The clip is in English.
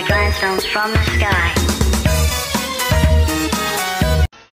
like rhinestones from the sky.